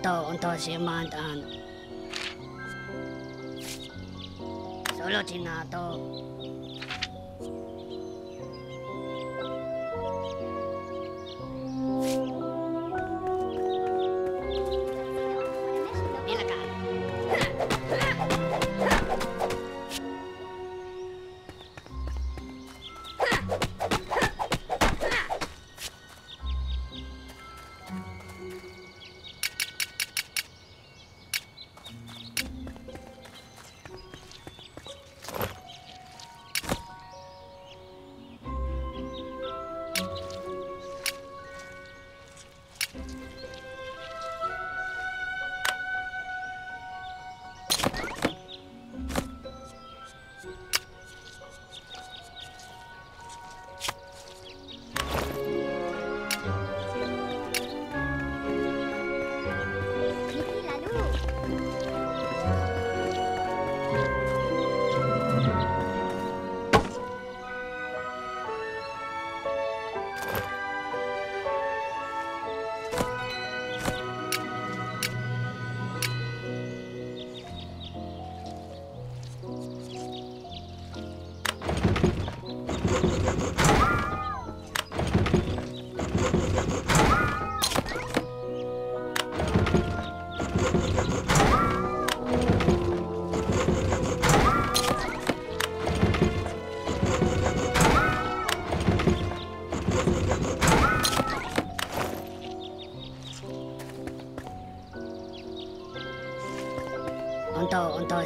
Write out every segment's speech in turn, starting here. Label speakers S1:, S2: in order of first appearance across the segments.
S1: Untuk untuk si mantan. Solo Cina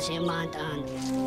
S1: Untuk untuk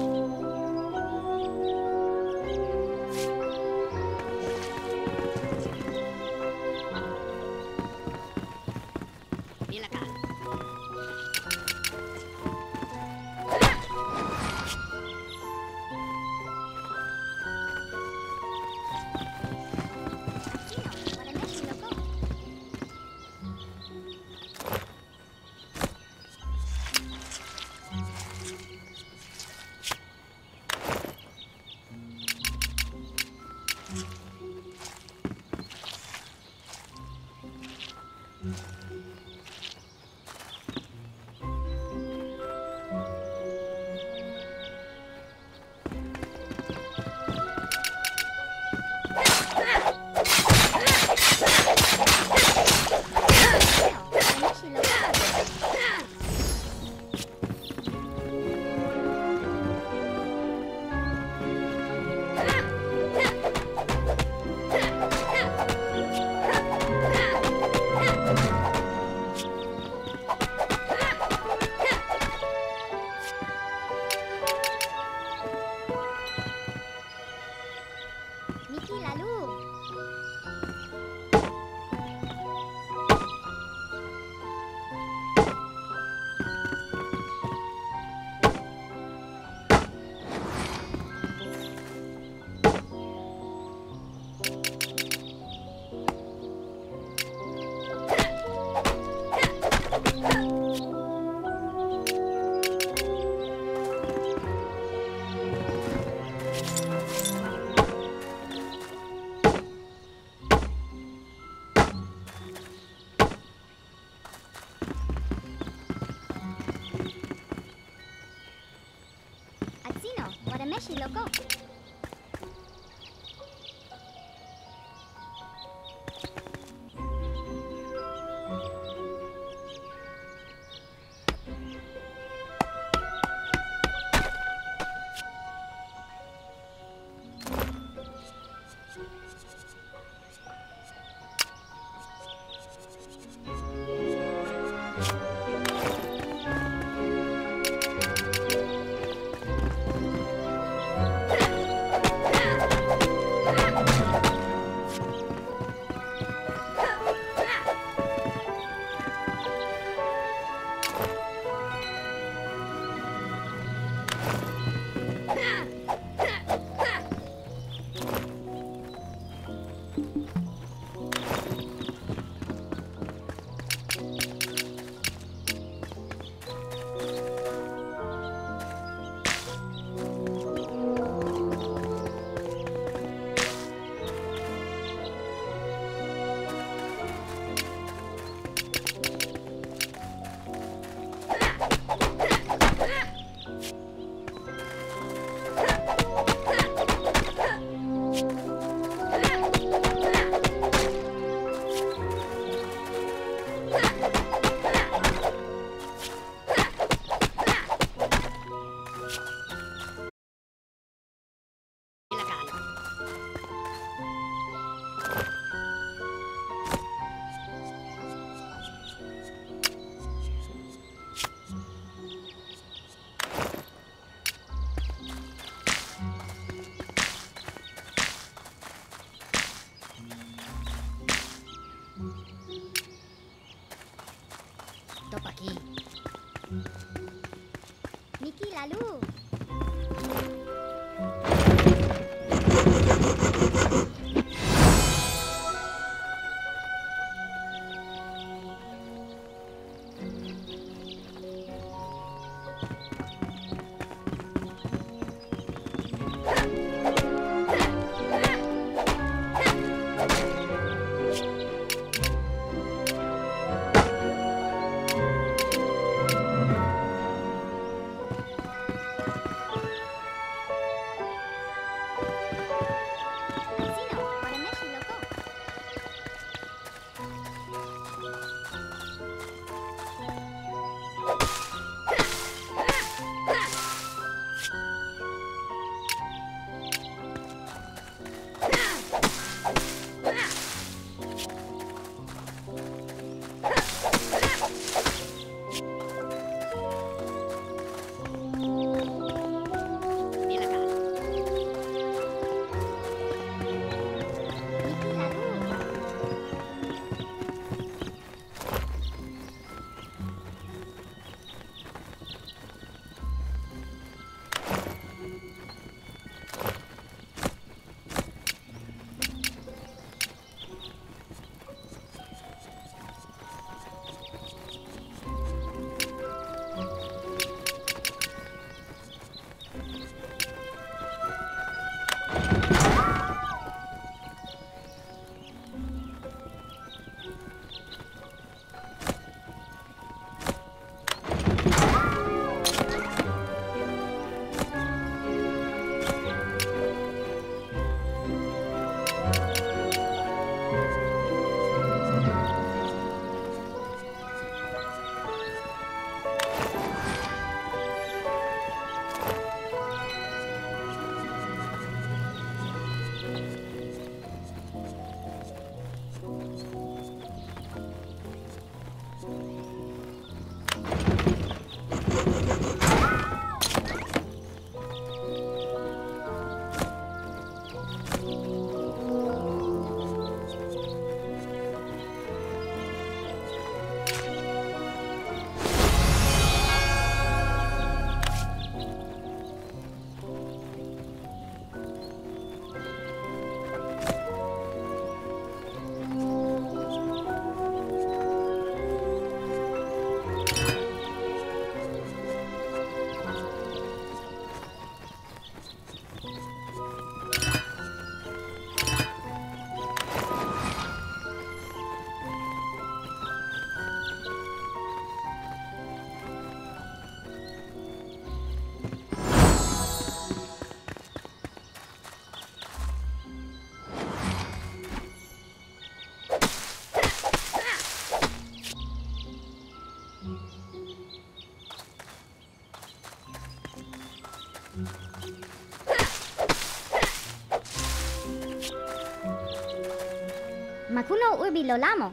S2: júbilo lamo.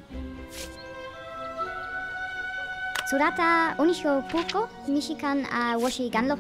S2: Surata unijo puko, Michigan ah, a Washi ganlo.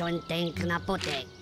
S1: zo'n tank naar potek.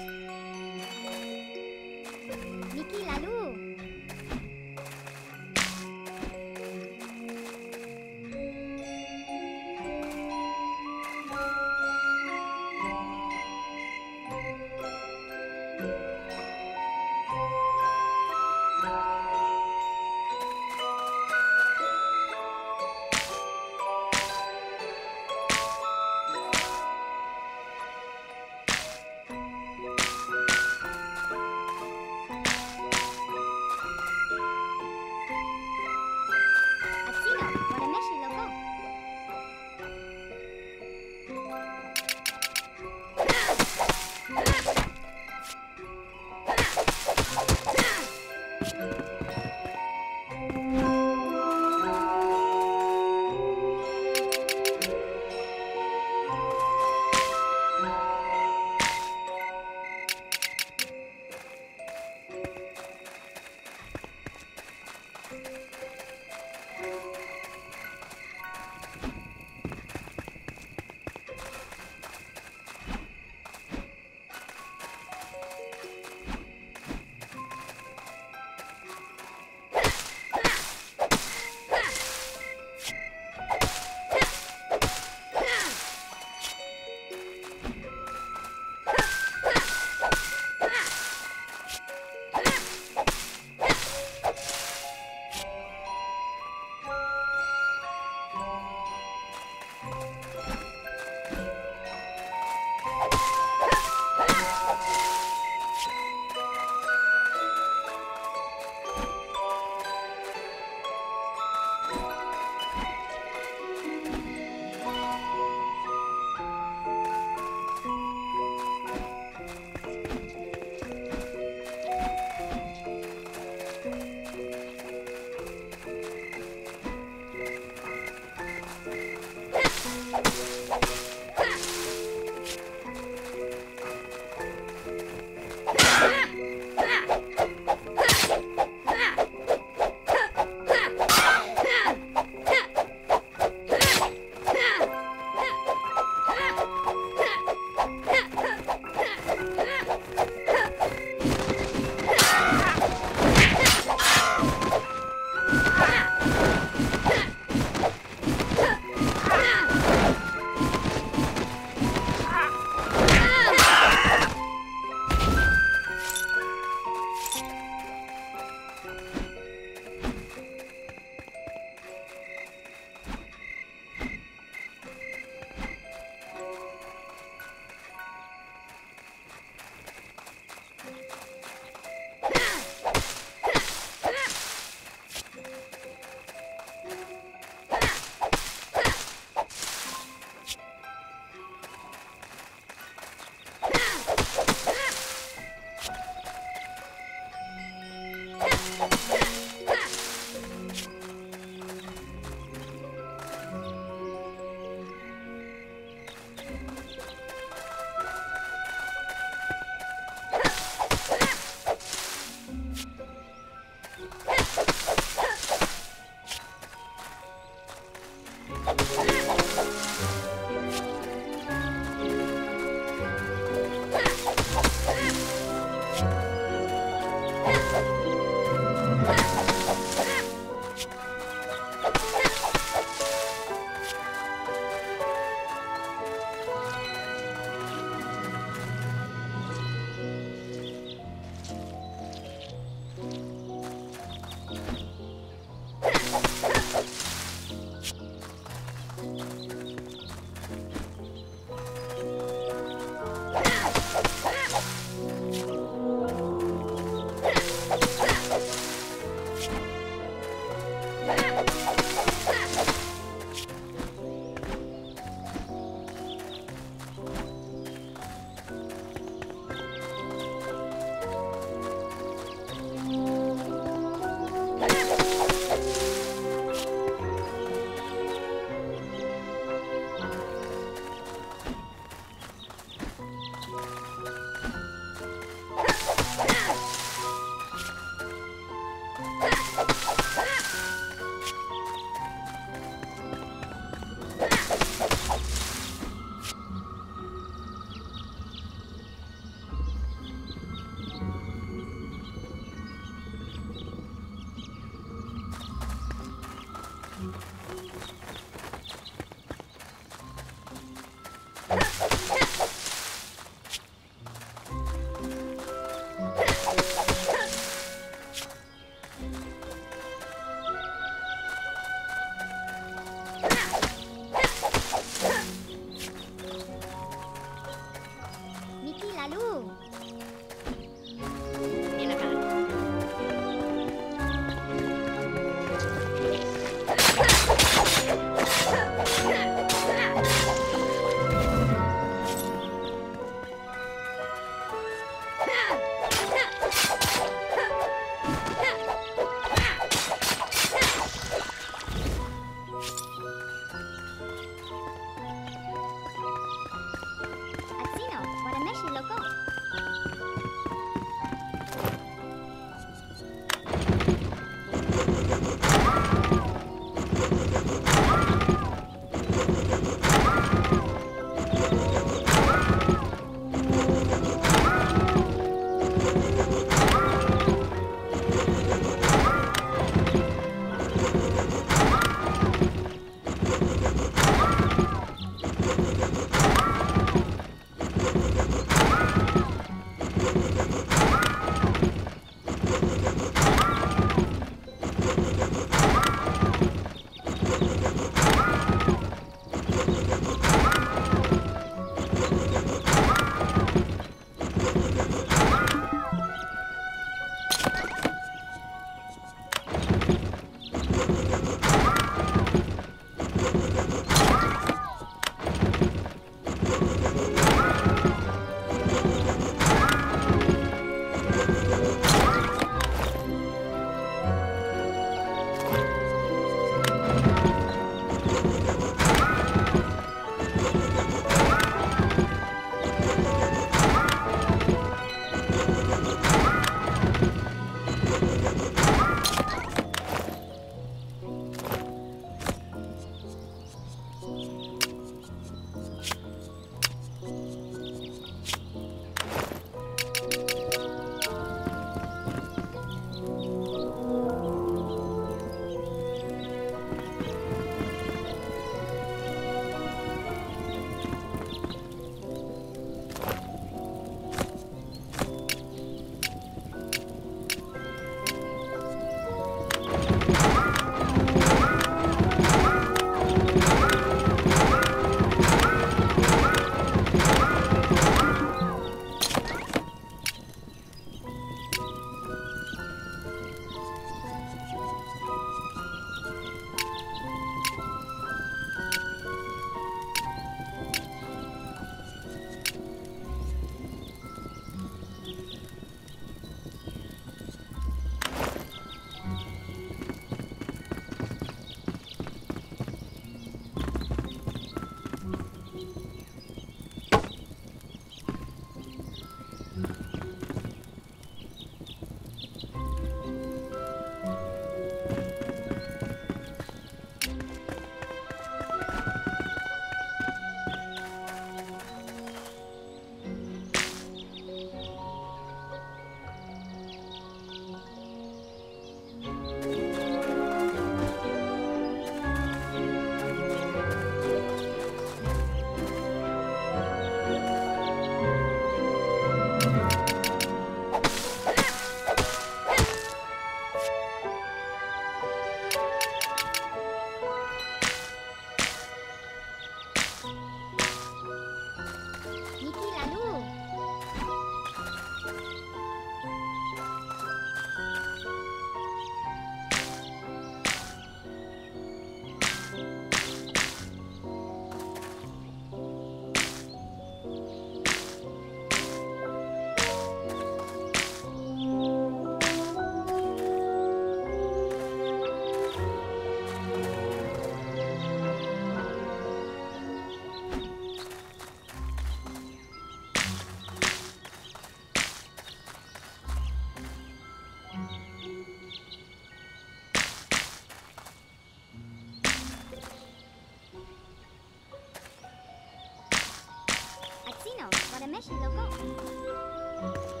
S2: 睡就够。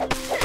S2: Okay.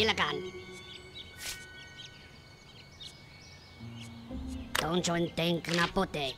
S1: Bilagan. Don't you think na puti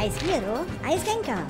S3: Aí esquerdo, aí esquenta.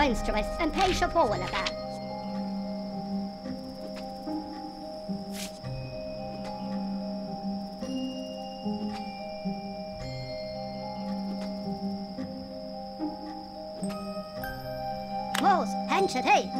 S4: Vänsterväst, en pejsa på där. Mås, hänset hej!